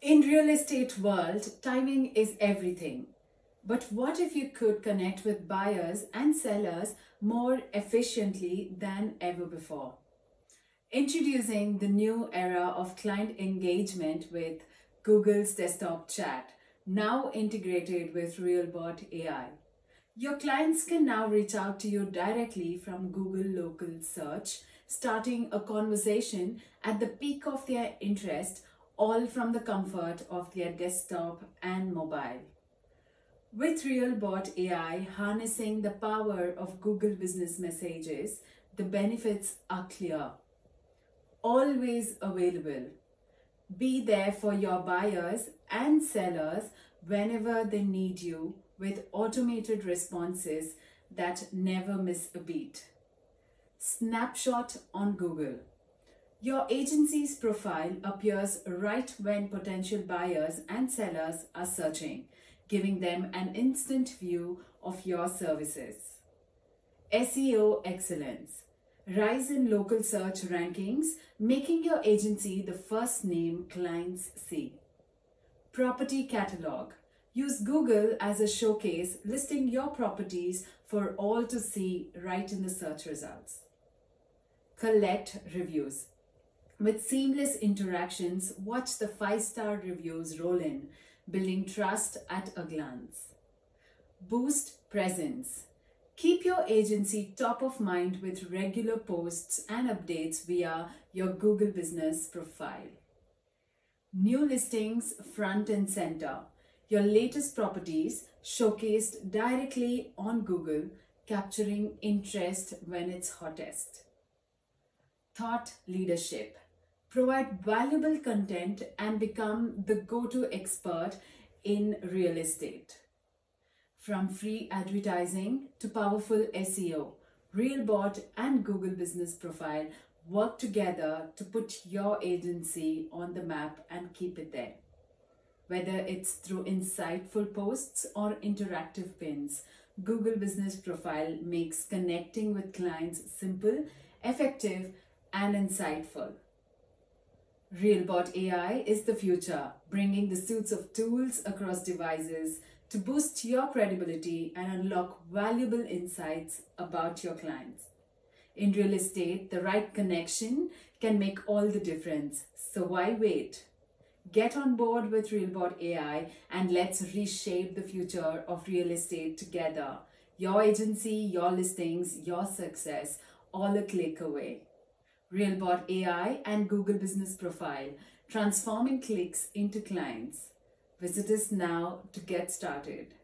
In real estate world, timing is everything. But what if you could connect with buyers and sellers more efficiently than ever before? Introducing the new era of client engagement with Google's desktop chat, now integrated with RealBot AI. Your clients can now reach out to you directly from Google Local Search, starting a conversation at the peak of their interest all from the comfort of their desktop and mobile. With RealBot AI harnessing the power of Google Business Messages, the benefits are clear. Always available. Be there for your buyers and sellers whenever they need you with automated responses that never miss a beat. Snapshot on Google. Your agency's profile appears right when potential buyers and sellers are searching, giving them an instant view of your services. SEO excellence. Rise in local search rankings, making your agency the first name clients see. Property catalog. Use Google as a showcase, listing your properties for all to see right in the search results. Collect reviews. With seamless interactions, watch the five-star reviews roll in, building trust at a glance. Boost presence. Keep your agency top of mind with regular posts and updates via your Google Business profile. New listings front and center. Your latest properties showcased directly on Google, capturing interest when it's hottest. Thought leadership provide valuable content and become the go-to expert in real estate. From free advertising to powerful SEO, RealBot and Google Business Profile work together to put your agency on the map and keep it there. Whether it's through insightful posts or interactive pins, Google Business Profile makes connecting with clients simple, effective, and insightful. RealBot AI is the future, bringing the suits of tools across devices to boost your credibility and unlock valuable insights about your clients. In real estate, the right connection can make all the difference. So why wait? Get on board with RealBot AI and let's reshape the future of real estate together. Your agency, your listings, your success, all a click away. RealBot AI and Google Business Profile, transforming clicks into clients. Visit us now to get started.